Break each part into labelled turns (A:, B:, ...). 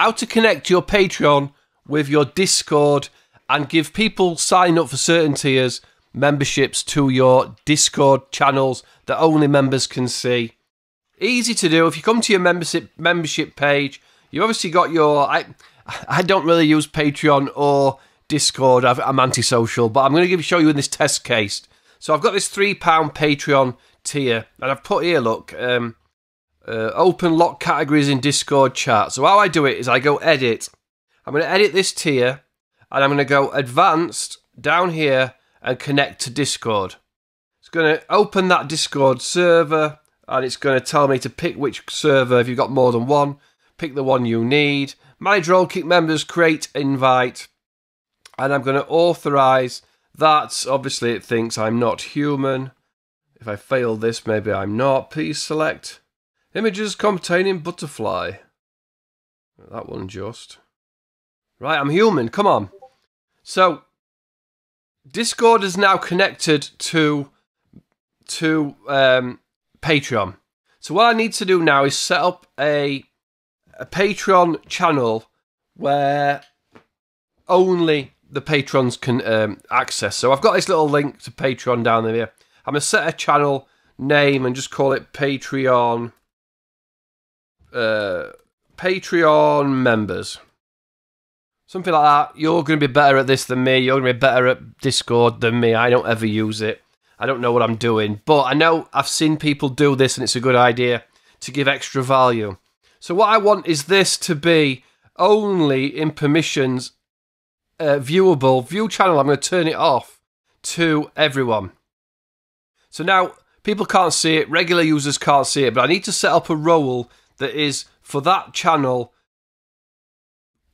A: how to connect your Patreon with your Discord and give people sign up for certain tiers memberships to your Discord channels that only members can see. Easy to do. If you come to your membership membership page, you obviously got your. I I don't really use Patreon or Discord. i am antisocial, but I'm going to give show you in this test case. So I've got this three pound Patreon tier, and I've put here. Look, um, uh, open lock categories in Discord chat. So how I do it is I go edit. I'm going to edit this tier, and I'm going to go advanced down here and connect to Discord. It's going to open that Discord server, and it's going to tell me to pick which server if you've got more than one. Pick the one you need. Manage role, kick members, create invite, and I'm going to authorize that. Obviously, it thinks I'm not human. If I fail this, maybe I'm not. Please select images containing butterfly. That one just. Right, I'm human. Come on. So, Discord is now connected to to um, Patreon. So what I need to do now is set up a a Patreon channel where only the patrons can um, access. So I've got this little link to Patreon down there. I'm gonna set a channel name and just call it Patreon. Uh, Patreon members. Something like that. You're going to be better at this than me. You're going to be better at Discord than me. I don't ever use it. I don't know what I'm doing. But I know I've seen people do this and it's a good idea to give extra value. So what I want is this to be only in permissions uh, viewable. View channel, I'm going to turn it off to everyone. So now people can't see it, regular users can't see it, but I need to set up a role that is for that channel.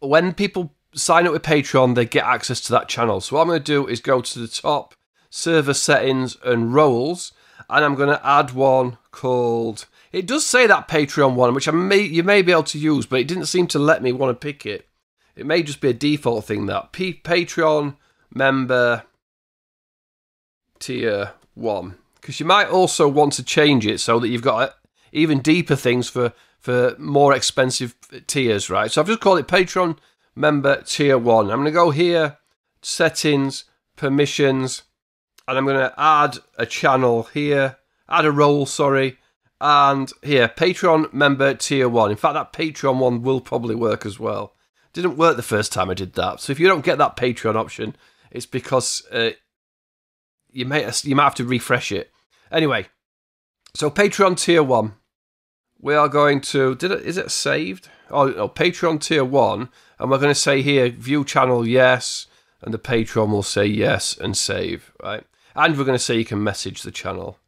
A: When people sign up with Patreon, they get access to that channel. So what I'm going to do is go to the top, server settings and roles, and I'm going to add one called. It does say that Patreon one, which I may you may be able to use, but it didn't seem to let me want to pick it. It may just be a default thing that P- Patreon member tier one, because you might also want to change it so that you've got even deeper things for for more expensive tiers, right? So I've just called it Patreon member tier one. I'm going to go here, settings, permissions, and I'm going to add a channel here, add a role, sorry, and here, Patreon member tier one. In fact, that Patreon one will probably work as well. Didn't work the first time I did that. So if you don't get that Patreon option, it's because uh, you may you might have to refresh it. Anyway, so Patreon tier one, we are going to. Did it? Is it saved? Oh, no, Patreon tier one, and we're going to say here view channel yes, and the Patreon will say yes and save, right? And we're going to say you can message the channel,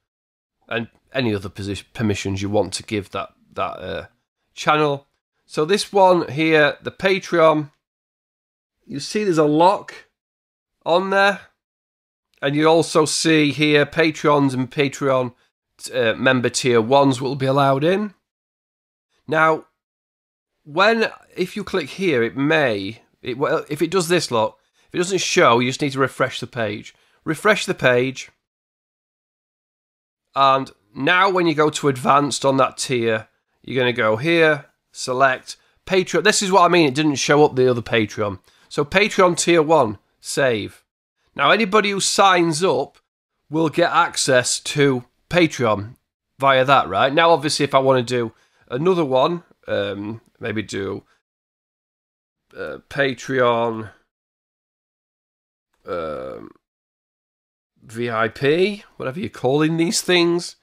A: and any other position, permissions you want to give that that uh, channel. So this one here, the Patreon, you see there's a lock on there, and you also see here Patreons and Patreon uh, member tier ones will be allowed in. Now, when if you click here, it may it well if it does this lot, if it doesn't show, you just need to refresh the page. Refresh the page, and now when you go to advanced on that tier, you're going to go here, select Patreon. This is what I mean. It didn't show up the other Patreon. So Patreon tier one, save. Now anybody who signs up will get access to Patreon via that, right? Now, obviously, if I want to do another one, um, maybe do uh, Patreon um, VIP, whatever you're calling these things.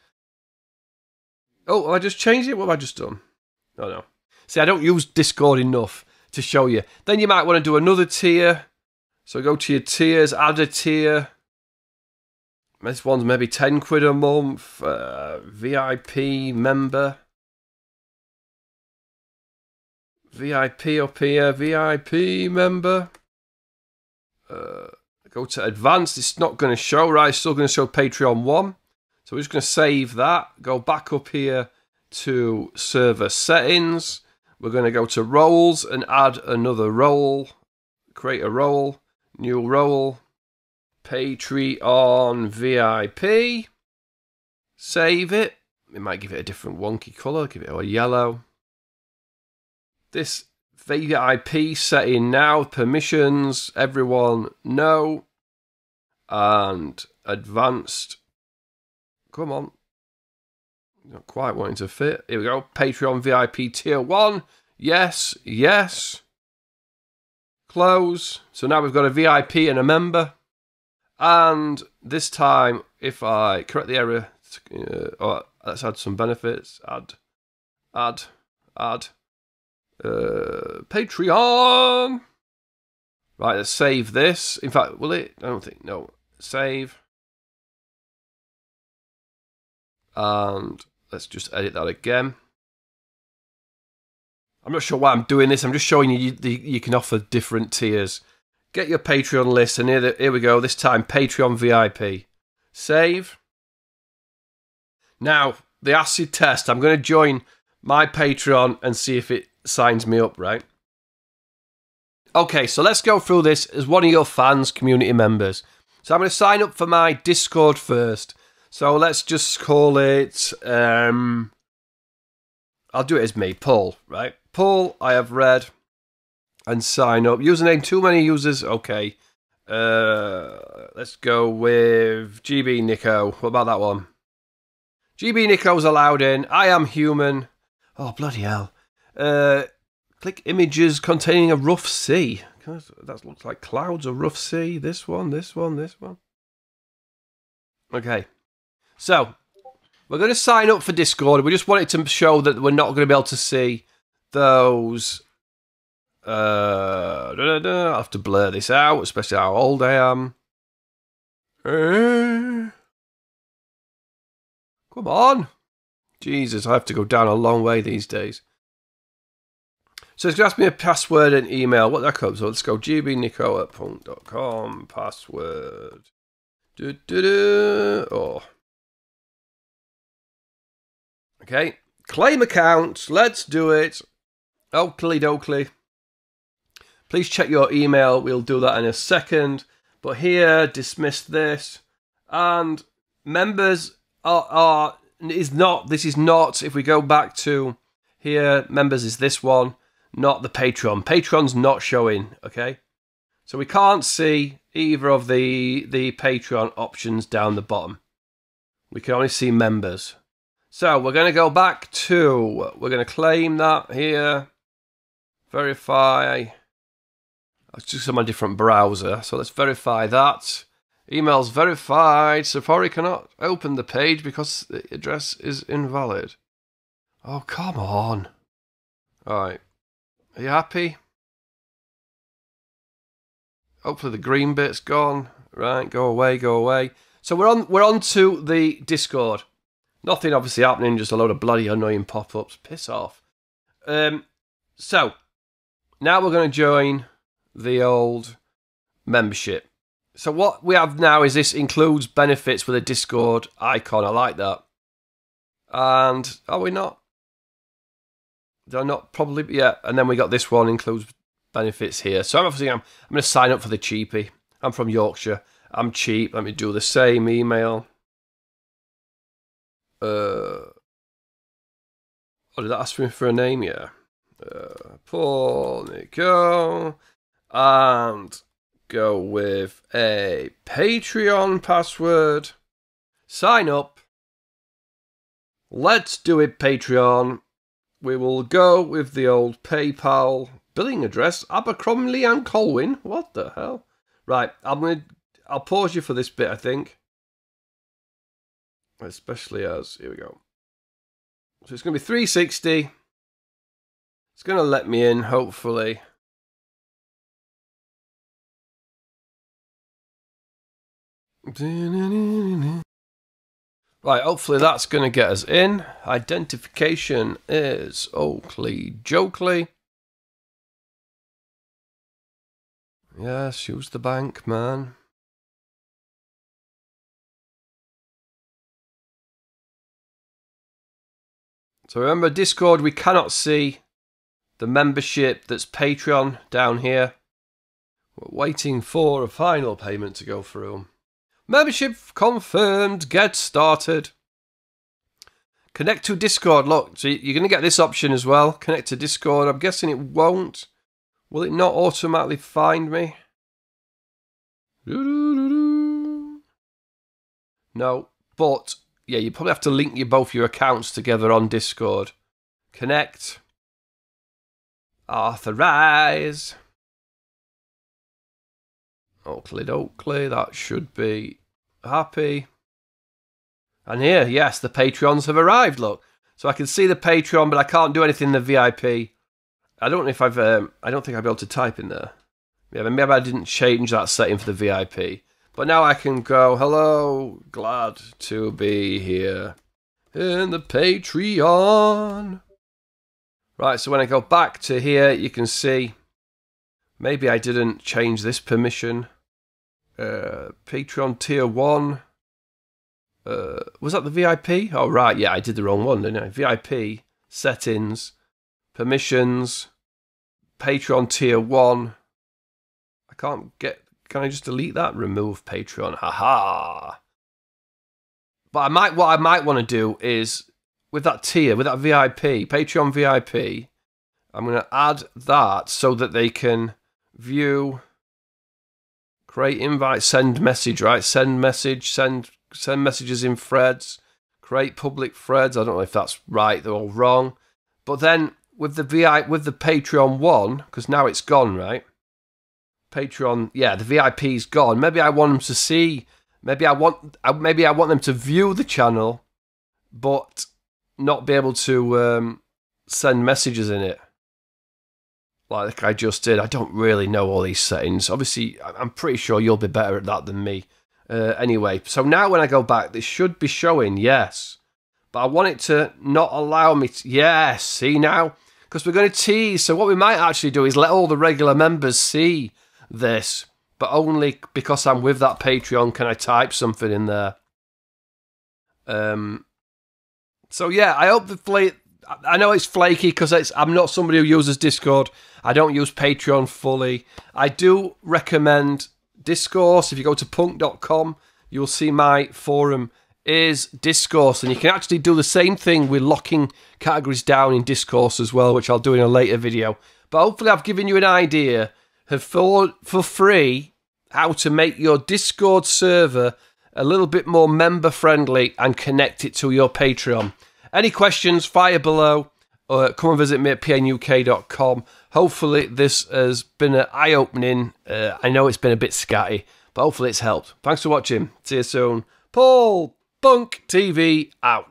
A: Oh, I just changed it? What have I just done? Oh no. See, I don't use Discord enough to show you. Then you might want to do another tier. So go to your tiers, add a tier. This one's maybe 10 quid a month. Uh, VIP member. VIP up here, VIP member. Uh, go to advanced. It's not going to show, right? It's still going to show Patreon 1. So we're just going to save that. Go back up here to server settings. We're going to go to roles and add another role. Create a role. New role. Patreon VIP. Save it. It might give it a different wonky colour. Give it a yellow. This VIP setting now. Permissions, everyone no. And advanced. Come on. Not quite wanting to fit. Here we go. Patreon VIP tier one. Yes, yes. Close. So now we've got a VIP and a member. And this time, if I correct the error, uh, oh, let's add some benefits. Add, add, add. Uh, Patreon. Right, let's save this. In fact, will it? I don't think. No. Save. And let's just edit that again. I'm not sure why I'm doing this. I'm just showing you you, you can offer different tiers. Get your Patreon list, and here, the, here we go. This time, Patreon VIP. Save. Now, the acid test. I'm going to join my Patreon and see if it signs me up, right? Okay, so let's go through this as one of your fans, community members. So I'm going to sign up for my Discord first. So let's just call it. Um, I'll do it as me, Paul. Right, Paul. I have read and sign up. Username. Too many users. Okay. Uh, let's go with GB Nico. What about that one? GB Nico's allowed in. I am human. Oh bloody hell! Uh, click images containing a rough sea. That looks like clouds, a rough sea. This one, this one, this one. Okay. So, we're going to sign up for Discord. We just wanted to show that we're not going to be able to see those. Uh, da, da, da. I'll have to blur this out, especially how old I am. Come on. Jesus, I have to go down a long way these days. So it's going to ask me a password and email. What that comes. So let's go gbnico at punk.com. Password. Do, do, do. Oh. Okay. Claim account. Let's do it. Oakley dokley. Please check your email. We'll do that in a second. But here, dismiss this. And members are, are is not, this is not, if we go back to here, members is this one not the Patreon. Patreon's not showing, okay? So we can't see either of the, the Patreon options down the bottom. We can only see members. So we're going to go back to, we're going to claim that here. Verify. It's just on a different browser. So let's verify that. Email's verified. Safari cannot open the page because the address is invalid. Oh, come on. All right. Are you happy? Hopefully the green bit's gone. Right, go away, go away. So we're on we're on to the Discord. Nothing obviously happening, just a load of bloody annoying pop-ups. Piss off. Um so now we're gonna join the old membership. So what we have now is this includes benefits with a Discord icon. I like that. And are we not? They're not probably yeah. And then we got this one includes benefits here. So I'm obviously I'm I'm going to sign up for the cheapie. I'm from Yorkshire. I'm cheap. Let me do the same email. Uh, oh, did that ask me for a name? Yeah. Uh, Paul Nico. And go with a Patreon password. Sign up. Let's do it, Patreon we will go with the old PayPal billing address, Abercrombie and Colwyn. What the hell? Right, I'm gonna. I'll pause you for this bit. I think, especially as here we go. So it's gonna be 360. It's gonna let me in, hopefully. Right, hopefully that's going to get us in. Identification is Oakley Jokley. Yes, use the bank, man. So remember, Discord, we cannot see the membership that's Patreon down here. We're waiting for a final payment to go through. Membership confirmed. Get started. Connect to Discord. Look, so you're going to get this option as well. Connect to Discord. I'm guessing it won't. Will it not automatically find me? No, but yeah, you probably have to link your both your accounts together on Discord. Connect. Authorize. Oakley Oakley, that should be happy. And here, yes, the Patreons have arrived, look. So I can see the Patreon, but I can't do anything in the VIP. I don't know if I've, um, I don't think I'll be able to type in there. Yeah, maybe I didn't change that setting for the VIP. But now I can go, hello, glad to be here in the Patreon. Right, so when I go back to here, you can see maybe I didn't change this permission. Uh, Patreon tier 1. Uh, was that the VIP? Oh, right, yeah, I did the wrong one, didn't I? VIP, settings, permissions, Patreon tier 1. I can't get can I just delete that? Remove Patreon. Haha. But I might what I might want to do is with that tier, with that VIP, Patreon VIP, I'm going to add that so that they can view, create invite, send message, right? Send message, send send messages in threads, create public threads. I don't know if that's right or wrong. But then with the VI with the Patreon one, because now it's gone, right? Patreon, yeah, the VIP's gone. Maybe I want them to see. Maybe I want. Maybe I want them to view the channel, but not be able to um, send messages in it, like I just did. I don't really know all these settings. Obviously, I'm pretty sure you'll be better at that than me. Uh, anyway, so now when I go back, this should be showing yes, but I want it to not allow me. to... Yes, see now, because we're going to tease. So what we might actually do is let all the regular members see this, but only because I'm with that Patreon can I type something in there. Um. So yeah, I hope the. I know it's flaky because I'm not somebody who uses Discord. I don't use Patreon fully. I do recommend Discourse. If you go to punk.com, you'll see my forum is Discourse, and you can actually do the same thing with locking categories down in Discourse as well, which I'll do in a later video. But hopefully, I've given you an idea have for, for free how to make your Discord server a little bit more member friendly and connect it to your Patreon. Any questions, fire below or come and visit me at pnuk.com. Hopefully, this has been an eye opening. Uh, I know it's been a bit scatty, but hopefully, it's helped. Thanks for watching. See you soon. Paul Punk TV out.